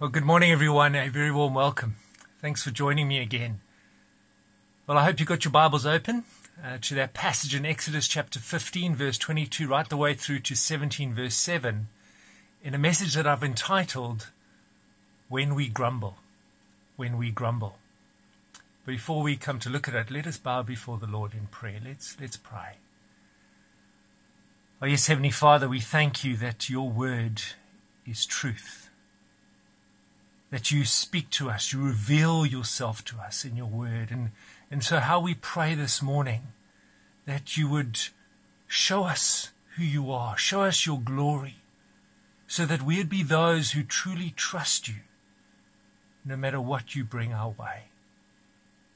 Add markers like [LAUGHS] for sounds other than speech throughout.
Well, good morning, everyone. A very warm welcome. Thanks for joining me again. Well, I hope you got your Bibles open uh, to that passage in Exodus chapter 15, verse 22, right the way through to 17, verse 7, in a message that I've entitled, When We Grumble. When We Grumble. Before we come to look at it, let us bow before the Lord in prayer. Let's, let's pray. Oh, yes, Heavenly Father, we thank you that your word is truth that you speak to us, you reveal yourself to us in your word. And, and so, how we pray this morning that you would show us who you are, show us your glory, so that we'd be those who truly trust you, no matter what you bring our way.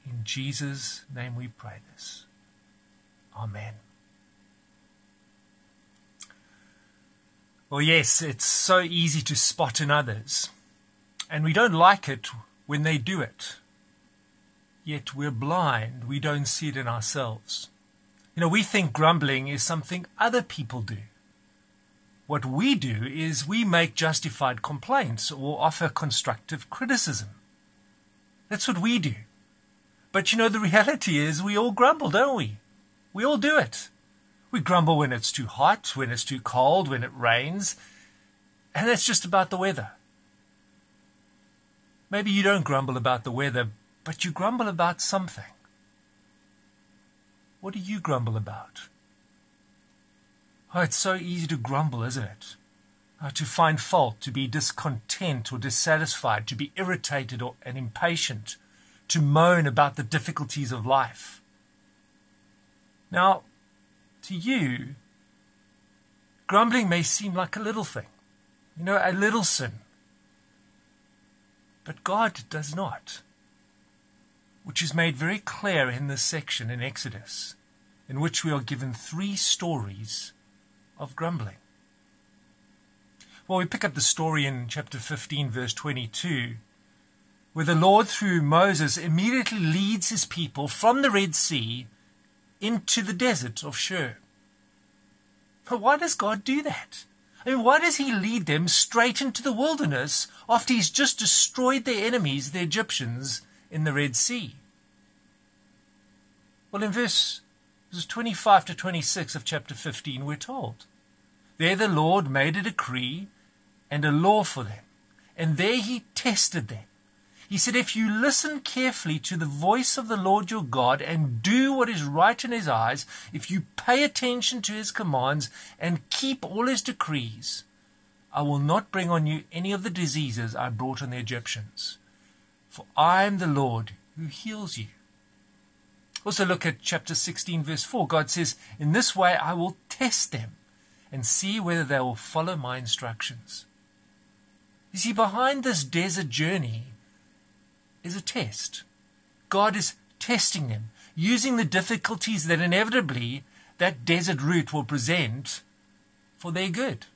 In Jesus' name we pray this. Amen. Well, yes, it's so easy to spot in others and we don't like it when they do it. Yet we're blind, we don't see it in ourselves. You know, we think grumbling is something other people do. What we do is we make justified complaints or offer constructive criticism. That's what we do. But you know, the reality is we all grumble, don't we? We all do it. We grumble when it's too hot, when it's too cold, when it rains, and that's just about the weather. Maybe you don't grumble about the weather, but you grumble about something. What do you grumble about? Oh, it's so easy to grumble, isn't it? Uh, to find fault, to be discontent or dissatisfied, to be irritated or, and impatient, to moan about the difficulties of life. Now, to you, grumbling may seem like a little thing, you know, a little sin, but God does not, which is made very clear in this section in Exodus, in which we are given three stories of grumbling. Well, we pick up the story in chapter 15, verse 22, where the Lord, through Moses, immediately leads his people from the Red Sea into the desert of Shur. But why does God do that? I mean, why does he lead them straight into the wilderness after he's just destroyed their enemies, the Egyptians, in the Red Sea? Well, in verse, verses 25 to 26 of chapter 15, we're told, There the Lord made a decree and a law for them, and there he tested them he said, If you listen carefully to the voice of the Lord your God and do what is right in his eyes, if you pay attention to his commands and keep all his decrees, I will not bring on you any of the diseases I brought on the Egyptians. For I am the Lord who heals you. Also, look at chapter 16, verse 4. God says, In this way I will test them and see whether they will follow my instructions. You see, behind this desert journey, is a test. God is testing them, using the difficulties that inevitably that desert route will present for their good,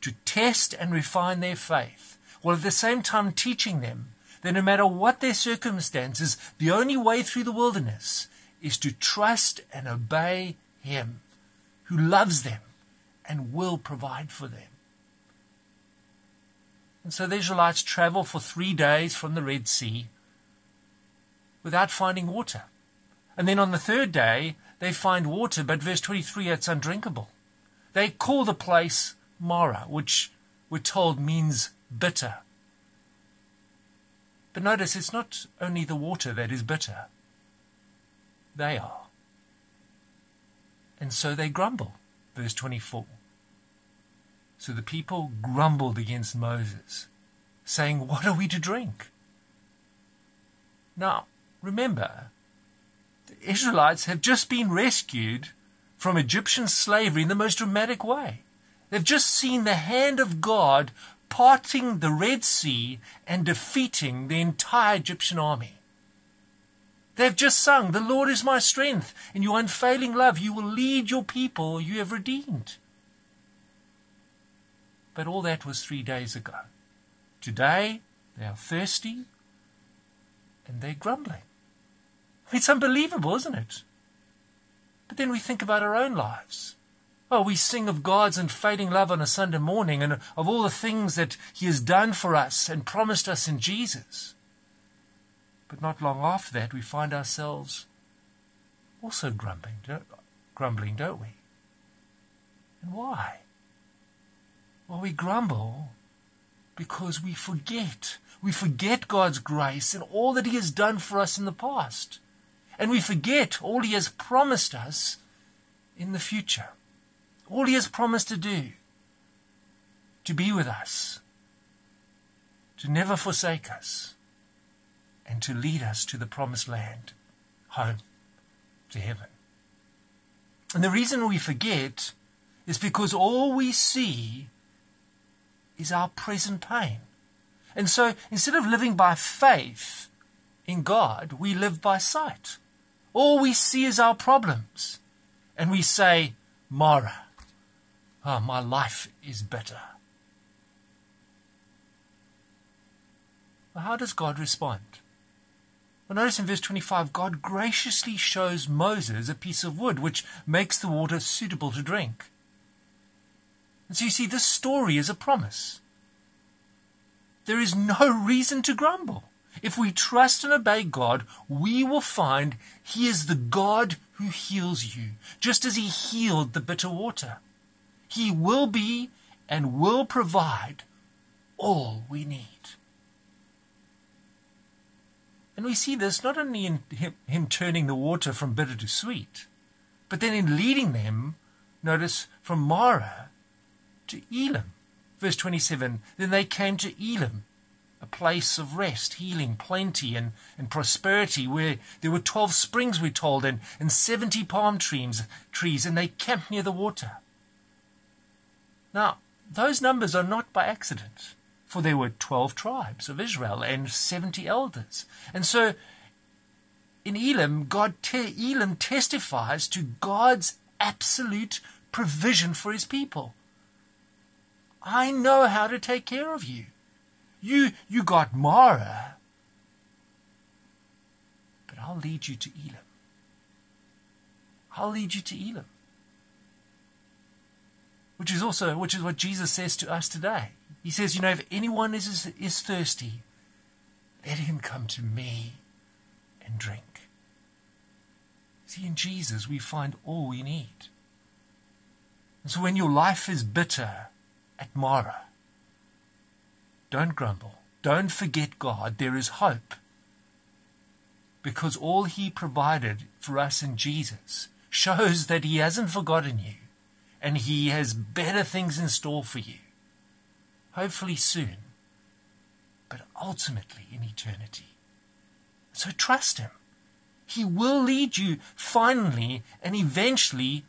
to test and refine their faith, while at the same time teaching them that no matter what their circumstances, the only way through the wilderness is to trust and obey Him who loves them and will provide for them. And so the Israelites travel for three days from the Red Sea without finding water. And then on the third day, they find water, but verse 23, it's undrinkable. They call the place Marah, which we're told means bitter. But notice it's not only the water that is bitter, they are. And so they grumble. Verse 24. So the people grumbled against Moses, saying, What are we to drink? Now, Remember, the Israelites have just been rescued from Egyptian slavery in the most dramatic way. They've just seen the hand of God parting the Red Sea and defeating the entire Egyptian army. They've just sung, The Lord is my strength. In your unfailing love, you will lead your people you have redeemed. But all that was three days ago. Today, they are thirsty and they're grumbling. It's unbelievable, isn't it? But then we think about our own lives. Oh, we sing of God's unfailing love on a Sunday morning and of all the things that He has done for us and promised us in Jesus. But not long after that, we find ourselves also grumbling, don't, grumbling, don't we? And why? Well, we grumble because we forget. We forget God's grace and all that He has done for us in the past. And we forget all He has promised us in the future. All He has promised to do. To be with us. To never forsake us. And to lead us to the promised land. Home. To heaven. And the reason we forget is because all we see is our present pain. And so instead of living by faith in God, we live by sight. All we see is our problems. And we say, Marah, oh, my life is better. Well, how does God respond? Well, notice in verse 25, God graciously shows Moses a piece of wood which makes the water suitable to drink. And so you see, this story is a promise. There is no reason to grumble. If we trust and obey God, we will find He is the God who heals you, just as He healed the bitter water. He will be and will provide all we need. And we see this not only in him, turning the water from bitter to sweet, but then in leading them, notice, from Marah to Elim. Verse 27 Then they came to Elim, a place of rest, healing, plenty, and, and prosperity, where there were 12 springs, we're told, and, and 70 palm trees, trees, and they camped near the water. Now, those numbers are not by accident, for there were 12 tribes of Israel and 70 elders. And so, in Elim, God te- Elim testifies to God's absolute provision for his people. I know how to take care of you. You, you got Marah, but I'll lead you to Elim. I'll lead you to Elim. Which is also, which is what Jesus says to us today. He says, you know, if anyone is, is thirsty, let him come to me and drink. See, in Jesus, we find all we need. And so when your life is bitter, at Marah. Don't grumble. Don't forget God. There is hope. Because all He provided for us in Jesus shows that He hasn't forgotten you and He has better things in store for you. Hopefully soon, but ultimately in eternity. So trust Him. He will lead you finally and eventually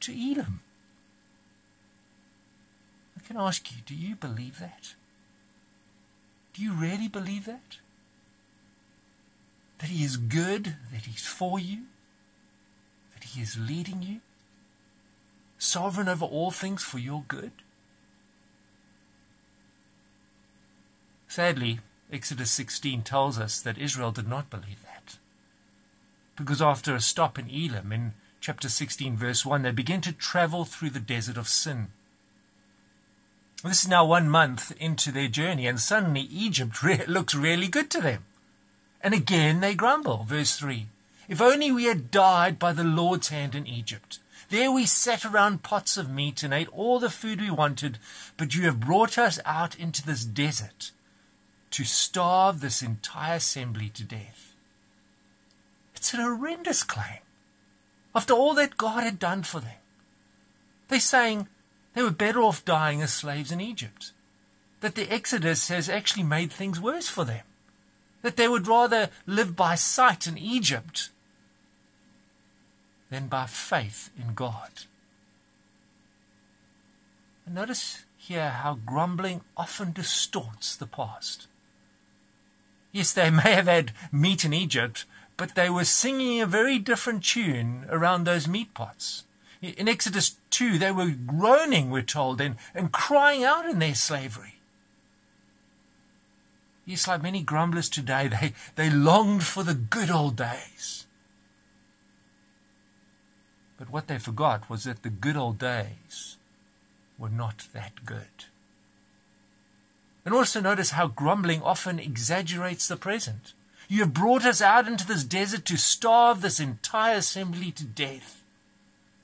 to Elim. I can ask you, do you believe that? Do you really believe that? That He is good, that He's for you, that He is leading you, sovereign over all things for your good? Sadly, Exodus 16 tells us that Israel did not believe that. Because after a stop in Elim, in chapter 16, verse 1, they begin to travel through the desert of sin. This is now one month into their journey, and suddenly Egypt re- [LAUGHS] looks really good to them. And again they grumble. Verse 3 If only we had died by the Lord's hand in Egypt. There we sat around pots of meat and ate all the food we wanted, but you have brought us out into this desert to starve this entire assembly to death. It's an horrendous claim. After all that God had done for them, they're saying, they were better off dying as slaves in Egypt. That the Exodus has actually made things worse for them. That they would rather live by sight in Egypt than by faith in God. And notice here how grumbling often distorts the past. Yes, they [LAUGHS] may have had meat in Egypt, but they were singing a very different tune around those meat pots. In Exodus 2, they were groaning, we're told, and, and crying out in their slavery. Yes, like many grumblers today, [LAUGHS] they, they longed for the good old days. But what they forgot was that the good old days were not that good. And also notice how grumbling often exaggerates the present. You have brought us out into this desert to starve this entire assembly to death.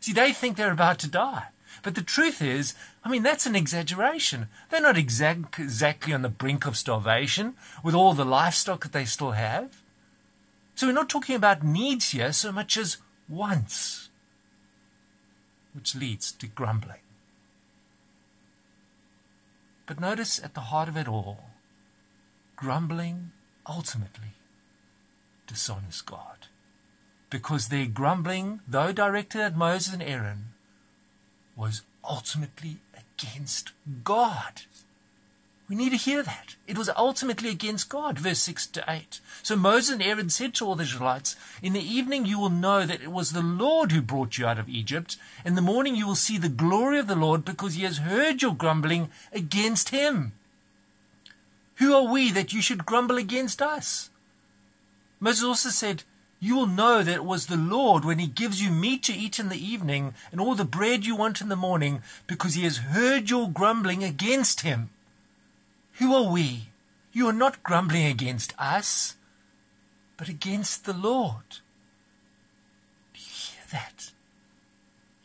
See, they think they're about to die. But the truth is, I mean, that's an exaggeration. They're not exact, exactly on the brink of starvation with all the livestock that they still have. So we're not talking about needs here so much as wants, which leads to grumbling. But notice at the heart of it all, grumbling ultimately dishonors God. Because their grumbling, though directed at Moses and Aaron, was ultimately against God. We need to hear that. It was ultimately against God, verse 6 to 8. So Moses and Aaron said to all the Israelites, In the evening you will know that it was the Lord who brought you out of Egypt. In the morning you will see the glory of the Lord because he has heard your grumbling against him. Who are we that you should grumble against us? Moses also said, you will know that it was the Lord when He gives you meat to eat in the evening and all the bread you want in the morning, because He has heard your grumbling against Him. Who are we? You are not grumbling against us, but against the Lord. Do you hear that?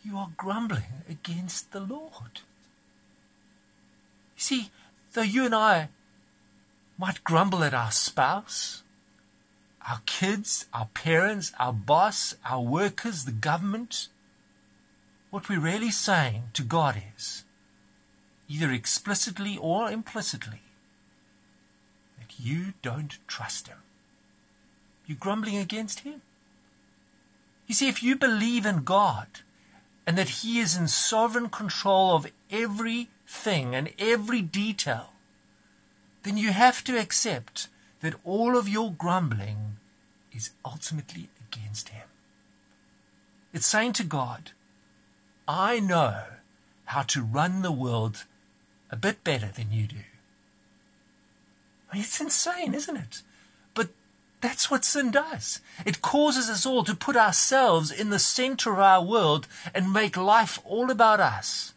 You are grumbling against the Lord. You see, though you and I might grumble at our spouse, our kids, our parents, our boss, our workers, the government. What we're really saying to God is, either explicitly or implicitly, that you don't trust Him. You're grumbling against Him. You see, if you believe in God and that He is in sovereign control of everything and every detail, then you have to accept that all of your grumbling is ultimately against Him. It's saying to God, I know how to run the world a bit better than you do. It's insane, isn't it? But that's what sin does. It causes us all to put ourselves in the center of our world and make life all about us.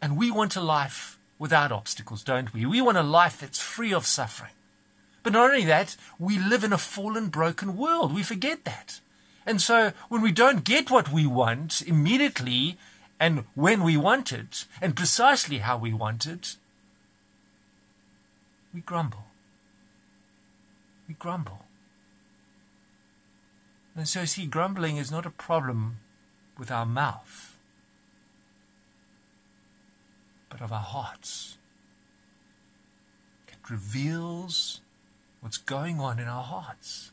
And we want a life without obstacles, don't we? We want a life that's free of suffering. But not only that, we live in a fallen, broken world. We forget that. And so when we don't get what we want immediately and when we want it and precisely how we want it, we grumble. We grumble. And so, see, grumbling is not a problem with our mouth, but of our hearts. It reveals what's going on in our hearts.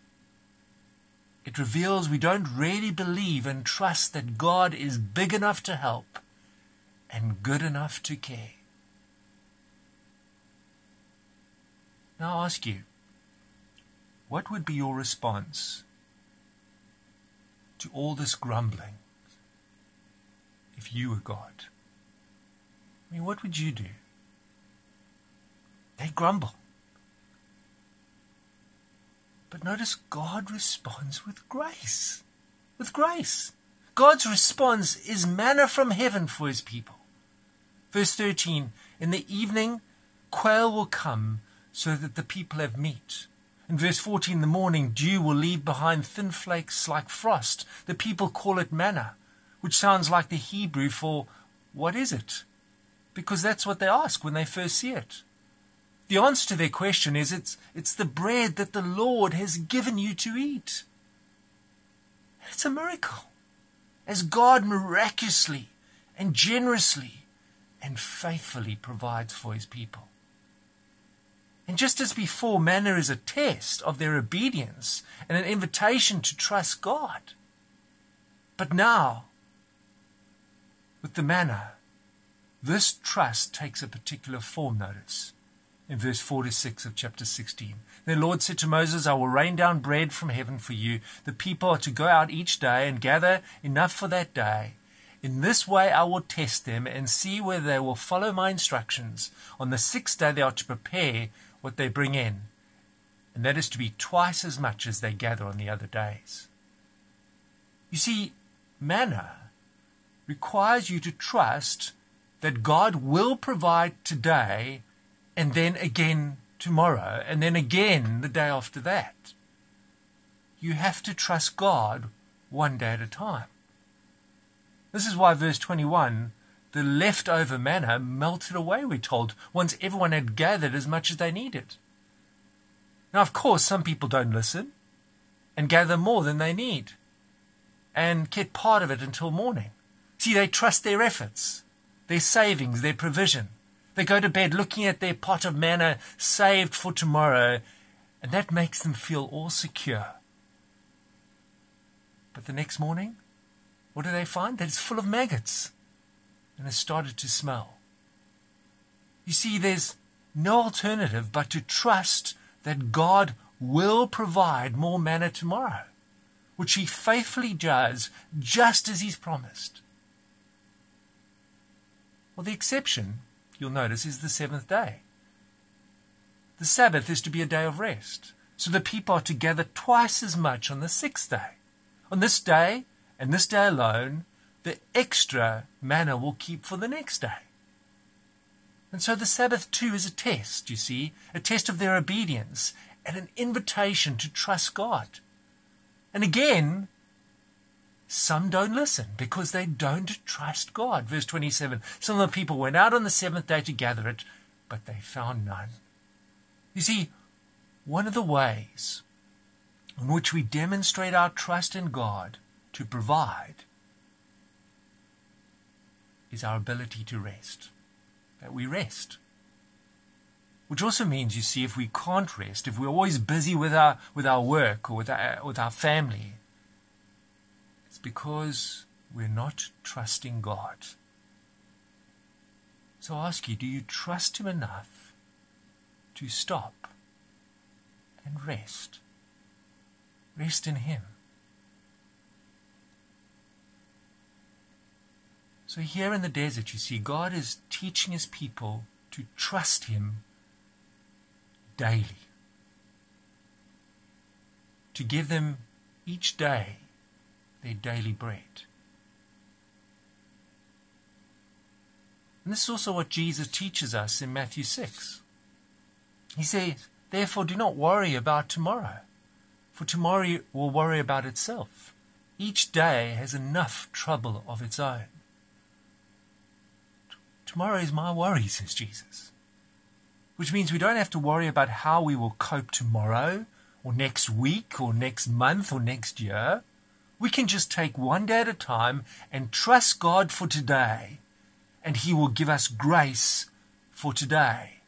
It reveals we don't really believe and trust that God is big enough to help and good enough to care. Now I ask you, what would be your response to all this grumbling if you were God? I mean, what would you do? They grumble. But notice God responds with grace. With grace. God's response is manna from heaven for his people. Verse 13 In the evening, quail will come so that the people have meat. In verse 14, in the morning, dew will leave behind thin flakes like frost. The people call it manna, which sounds like the Hebrew for what is it? Because that's what they ask when they first see it. The answer to their question is it's, it's the bread that the Lord has given you to eat. It's a miracle. As God miraculously and generously and faithfully provides for his people. And just as before, manna is a test of their obedience and an invitation to trust God. But now, with the manna, this trust takes a particular form, notice in verse 4 to 6 of chapter 16. The Lord said to Moses, I will rain down bread from heaven for you. The people are to go out each day and gather enough for that day. In this way I will test them and see whether they will follow my instructions. On the sixth day they are to prepare what they bring in, and that is to be twice as much as they gather on the other days. You see, manna requires you to trust that God will provide today and then again tomorrow and then again the day after that. You have to trust God one day at a time. This is why verse 21 the leftover manna melted away, we're told, once everyone had gathered as much as they needed. Now, of course, some people don't listen and gather more than they need and get part of it until morning. See, they trust their efforts, their savings, their provision. They go to bed looking at their pot of manna saved for tomorrow, and that makes them feel all secure. But the next morning, what do they find? That it's full of maggots and has started to smell. You see, there's no alternative but to trust that God will provide more manna tomorrow, which He faithfully does just as He's promised. Well, the exception, you'll notice, is the seventh day. The Sabbath is to be a day of rest, so the people are to gather twice as much on the sixth day. On this day, and this day alone, the extra manna will keep for the next day. And so the Sabbath too is a test, you see, a test of their obedience and an invitation to trust God. And again, some don't listen because they don't trust God. Verse 27 Some of the people went out on the seventh day to gather it, but they found none. You see, one of the ways in which we demonstrate our trust in God to provide is our ability to rest. That we rest. Which also means, you see, if we can't rest, if we're always busy with our, with our work or with our, with our family, because we're not trusting God. So I ask you, do you trust Him enough to stop and rest? Rest in Him. So, here in the desert, you see, God is teaching his people to trust him daily, to give them each day their daily bread. And this is also what Jesus teaches us in Matthew 6. He says, Therefore, do not worry about tomorrow, for tomorrow will worry about itself. Each day has enough trouble of its own. Tomorrow is my worry, says Jesus. Which means we don't have to worry about how we will cope tomorrow, or next week, or next month, or next year. We can just take one day at a time and trust God for today, and He will give us grace for today.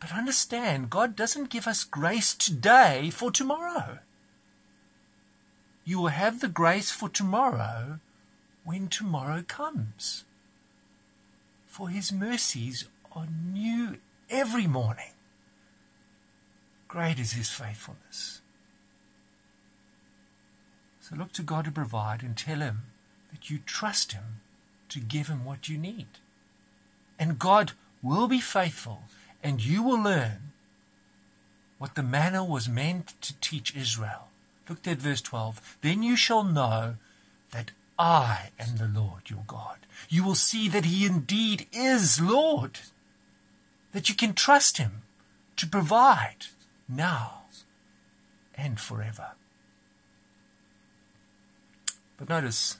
But understand, God doesn't give us grace today for tomorrow. You will have the grace for tomorrow when tomorrow comes for his mercies are new every morning. Great is his faithfulness. So look to God to provide and tell him that you trust him to give him what you need. And God will be faithful, and you will learn what the manna was meant to teach Israel. Look at verse 12. Then you shall know that I am the Lord your God. You will see that He indeed is Lord, that you can trust Him to provide now and forever. But notice,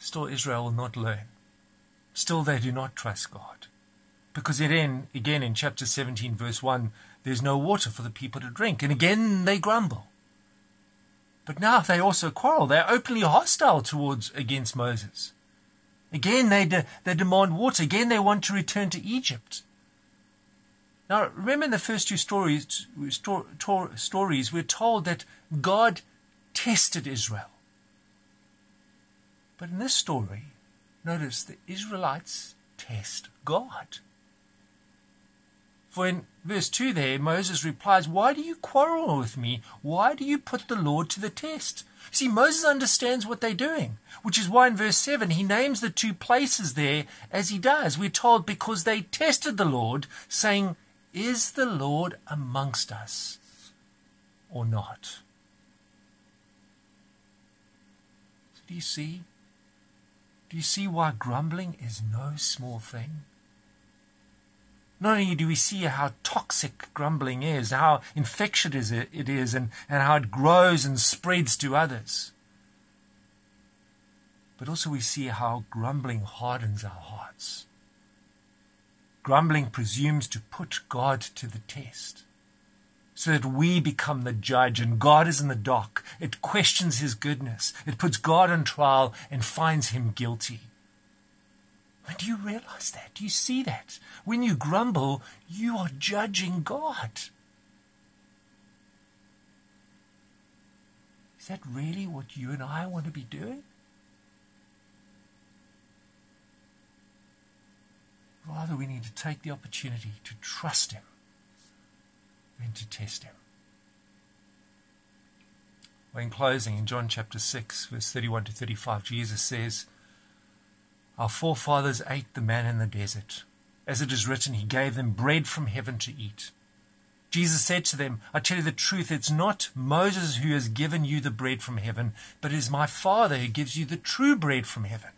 still Israel will not learn. Still they do not trust God. Because then, again in chapter 17, verse 1, there's no water for the people to drink. And again they grumble. But now they also quarrel. They're openly hostile towards against Moses. Again, they, de- they demand water. Again, they want to return to Egypt. Now, remember in the first two stories, sto- to- stories, we're told that God tested Israel. But in this story, notice the Israelites test God. For in verse 2 there, Moses replies, Why do you quarrel with me? Why do you put the Lord to the test? See, Moses understands what they're doing, which is why in verse 7 he names the two places there as he does. We're told because they tested the Lord, saying, Is the Lord amongst us or not? Do you see? Do you see why grumbling is no small thing? Not only do we see how toxic grumbling is, how infectious it is, and, and how it grows and spreads to others, but also we see how grumbling hardens our hearts. Grumbling presumes to put God to the test so that we become the judge and God is in the dock. It questions his goodness. It puts God on trial and finds him guilty. And do you realize that? Do you see that? When you grumble, you are judging God. Is that really what you and I want to be doing? Rather, we need to take the opportunity to trust Him than to test Him. Well, in closing, in John chapter 6, verse 31 to 35, Jesus says, Our forefathers ate the man in the desert. As it is written, He gave them bread from heaven to eat. Jesus said to them, I tell you the truth, it's not Moses who has given you the bread from heaven, but it is my Father who gives you the true bread from heaven.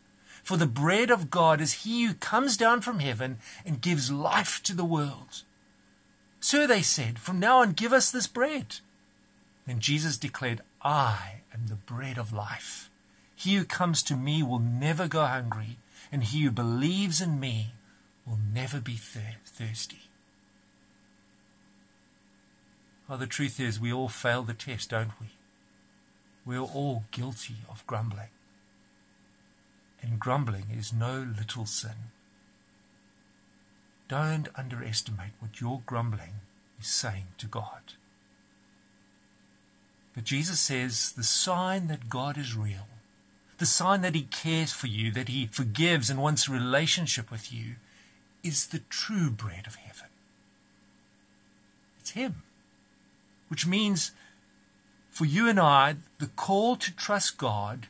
For the bread of God is he who comes down from heaven and gives life to the world. Sir, they said, from now on give us this bread. Then Jesus declared, I am the bread of life. He who comes to me will never go hungry, and he who believes in me will never be thir- thirsty. Well, the truth is, we all fail the test, don't we? We're all guilty of grumbling and grumbling is no little sin. Don't underestimate what your grumbling is saying to God. But Jesus says the sign that God is real, the sign that He cares for you, that He forgives and wants a relationship with you, is the true bread of heaven. It's Him. Which means for you and I, the call to trust God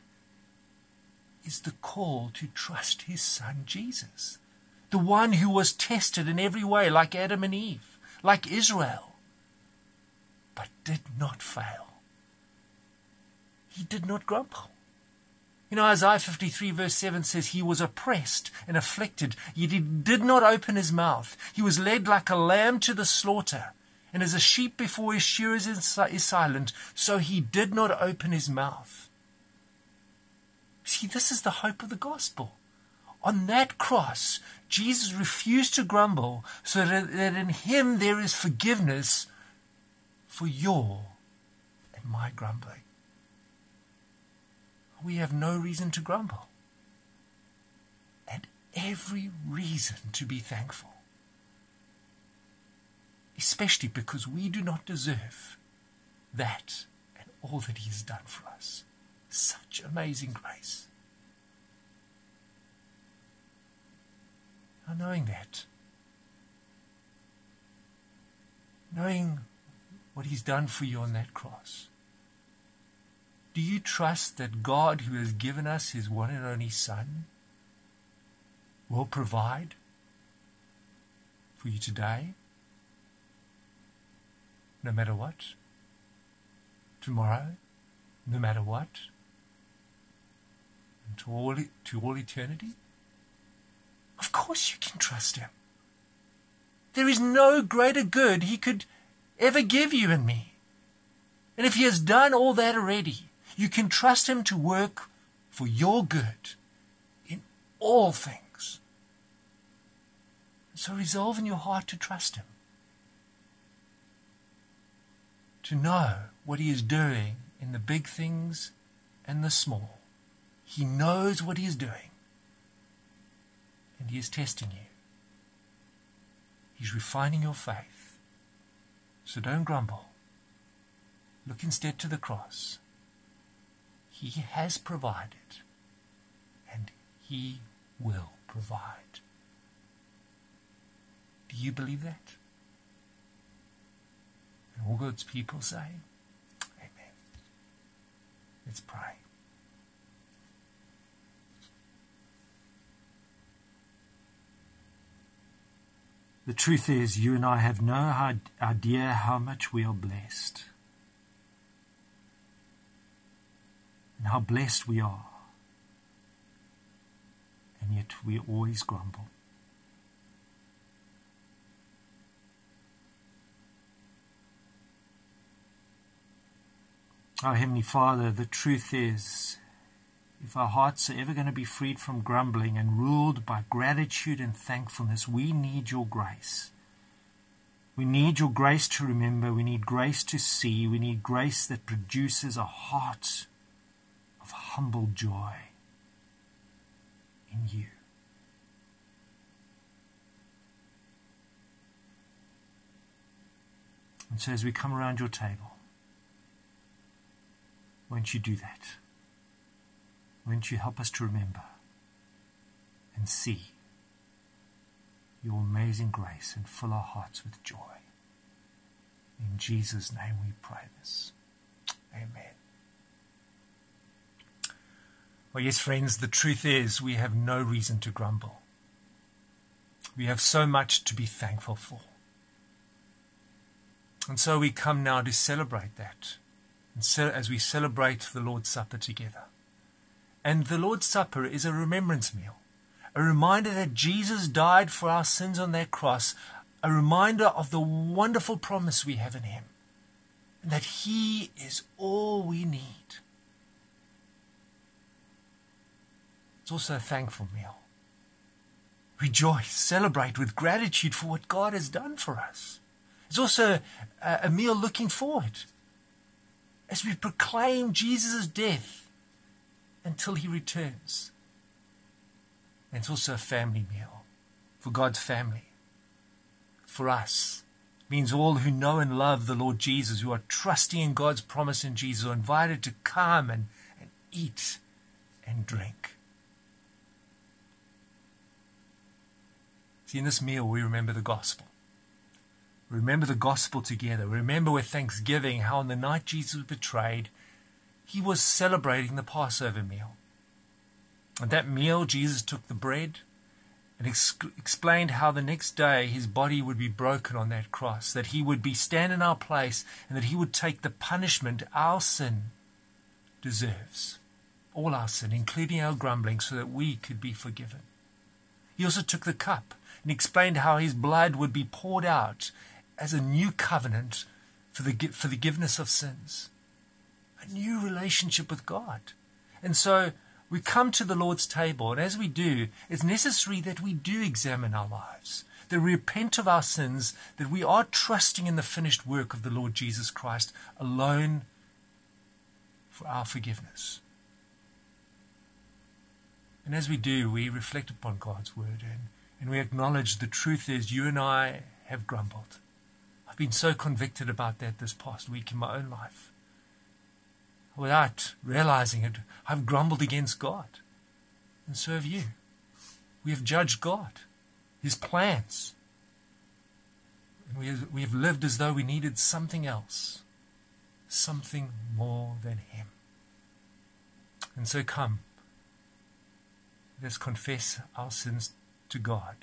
is the call to trust his son Jesus, the one who was tested in every way, like Adam and Eve, like Israel, but did not fail. He did not grumble. You know, Isaiah 53 verse 7 says, He was oppressed and afflicted, yet he did not open his mouth. He was led like a lamb to the slaughter, and as a sheep before his shearers is silent, so he did not open his mouth. See, this is the hope of the gospel. On that cross, Jesus refused to grumble so that, in him there is forgiveness for your and my grumbling. We have no reason to grumble and every reason to be thankful. Especially because we do not deserve that and all that He has done for us. Such amazing grace. Now, knowing that, knowing what He's done for you on that cross, do you trust that God, who has given us His one and only Son, will provide for you today, no matter what? Tomorrow, no matter what? to all, to all eternity? Of course you can trust him. There is no greater good he could ever give you and me. And if he has done all that already, you can trust him to work for your good in all things. So resolve in your heart to trust him. To know what he is doing in the big things and the small. He knows what He is doing. And He is testing you. He's refining your faith. So don't grumble. Look instead to the cross. He has provided, and He will provide. Do you believe that? And all God's people say, Amen. Let's pray. The truth is, you and I have no idea how much we are blessed. And how blessed we are and yet we always grumble. Our Heavenly Father, the truth is, if our hearts are ever going to be freed from grumbling and ruled by gratitude and thankfulness, we need your grace. We need your grace to remember. We need grace to see. We need grace that produces a heart of humble joy in you. And so as we come around your table, won't you do that? Won't you help us to remember and see your amazing grace and fill our hearts with joy? In Jesus' name we pray this. Amen. Well, yes, friends, the truth is we have no reason to grumble. We have so much to be thankful for. And so we come now to celebrate that, and so as we celebrate the Lord's Supper together. And the Lord's Supper is a remembrance meal, a reminder that Jesus died for our sins on that cross, a reminder of the wonderful promise we have in Him, and that He is all we need. It's also a thankful meal. Rejoice, celebrate with gratitude for what God has done for us. It's also a, a meal looking forward as we proclaim Jesus' death until he returns. And it's also a family meal for God's family, for us. It means all who know and love the Lord Jesus, who are trusting in God's promise in Jesus, are invited to come and, and eat and drink. See, in this meal, we remember the gospel. Remember the gospel together. Remember with thanksgiving how on the night Jesus was betrayed, he was celebrating the Passover meal. At that meal, Jesus took the bread and ex- explained how the next day his body would be broken on that cross, that he would be stand in our place, and that he would take the punishment our sin deserves. All our sin, including our grumbling, so that we could be forgiven. He also took the cup and explained how his blood would be poured out as a new covenant for the for the forgiveness of sins, a new relationship with God. And so we come to the Lord's table, and as we do, it's necessary that we do examine our lives, that we repent of our sins, that we are trusting in the finished work of the Lord Jesus Christ alone for our forgiveness. And as we do, we reflect upon God's word and and we acknowledge the truth is you and I have grumbled. I've been so convicted about that this past week in my own life. Without realizing it, I've grumbled against God. And so have you. We have judged God, His plans. And we have, we have lived as though we needed something else, something more than Him. And so come, let's confess our sins to God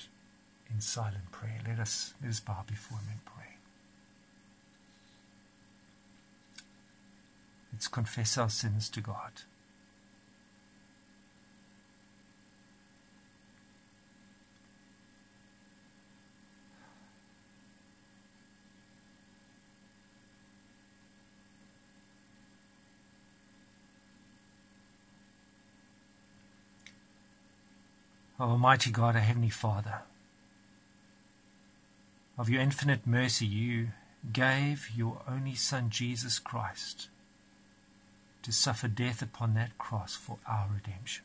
in silent prayer. Let us, let us bow before Him and pray. Let's confess our sins to God. Oh, Almighty God, our Heavenly Father. Of your infinite mercy, you gave your only Son, Jesus Christ, to suffer death upon that cross for our redemption,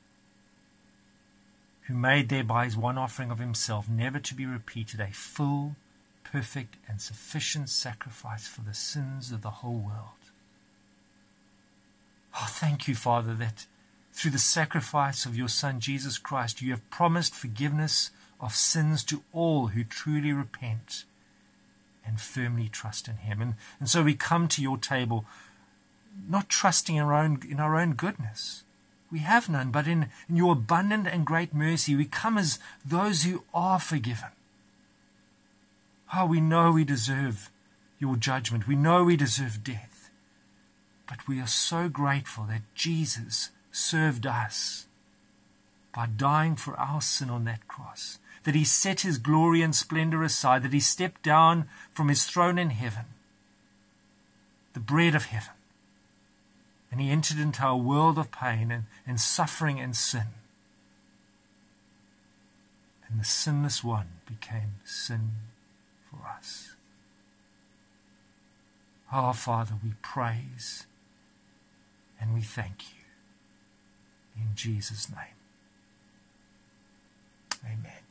who made thereby his one offering of himself, never to be repeated, a full, perfect, and sufficient sacrifice for the sins of the whole world. Oh, thank you, Father, that through the sacrifice of your Son Jesus Christ, you have promised forgiveness of sins to all who truly repent and firmly trust in Him. And, and so we come to your table not trusting in our own, in our own goodness. We have none, but in, in your abundant and great mercy, we come as those who are forgiven. Oh, we know we deserve your judgment. We know we deserve death. But we are so grateful that Jesus served us by dying for our sin on that cross. That he set his glory and splendor aside, that he stepped down from his throne in heaven, the bread of heaven, and he entered into a world of pain and, and suffering and sin. And the sinless one became sin for us. Our oh, Father, we praise and we thank you. In Jesus' name. Amen.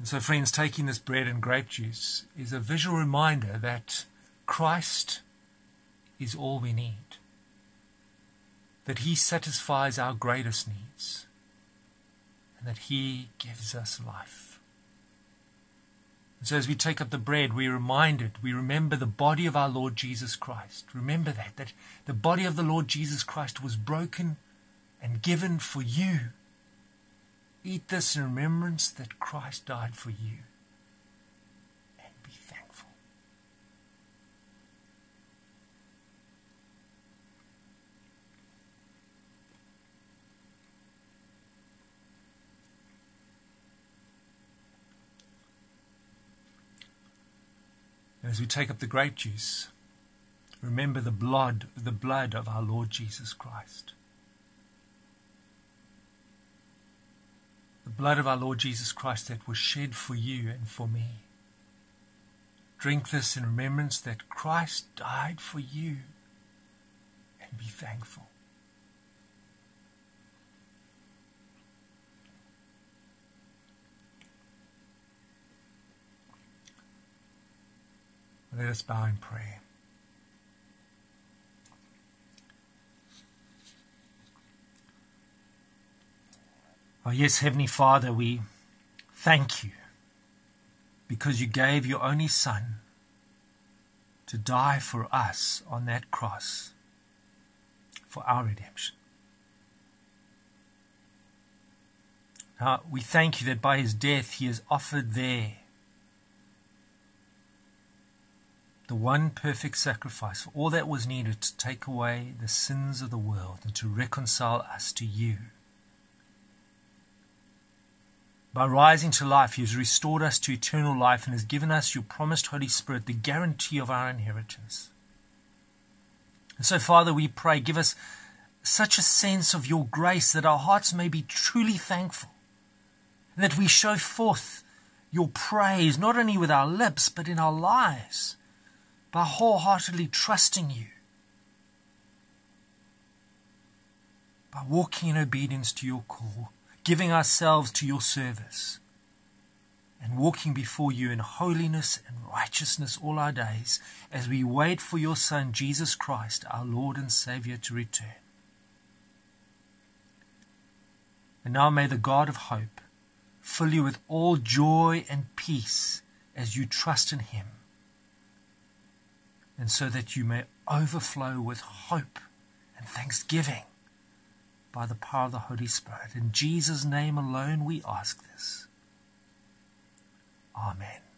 And so, friends, taking this bread and grape juice is a visual reminder that Christ is all we need, that He satisfies our greatest needs, and that He gives us life. And so as we take up the bread, we're reminded, we remember the body of our Lord Jesus Christ. Remember that, that the body of the Lord Jesus Christ was broken and given for you. Eat this in remembrance that Christ died for you. As we take up the grape juice, remember the blood, the blood of our Lord Jesus Christ. The blood of our Lord Jesus Christ that was shed for you and for me. Drink this in remembrance that Christ died for you and be thankful. Let us bow and pray. Oh, yes, Heavenly Father, we thank you because you gave your only Son to die for us on that cross for our redemption. Now, we thank you that by his death he has offered there the one perfect sacrifice for all that was needed to take away the sins of the world and to reconcile us to you. By rising to life, He has restored us to eternal life and has given us your promised Holy Spirit, the guarantee of our inheritance. And so, Father, we pray, give us such a sense of your grace that our hearts may be truly thankful, and that we show forth your praise not only with our lips, but in our lives by wholeheartedly trusting you, by walking in obedience to your call, giving ourselves to your service, and walking before you in holiness and righteousness all our days as we wait for your Son, Jesus Christ, our Lord and Saviour, to return. And now may the God of hope fill you with all joy and peace as you trust in him and so that you may overflow with hope and thanksgiving by the power of the Holy Spirit. In Jesus' name alone we ask this. Amen.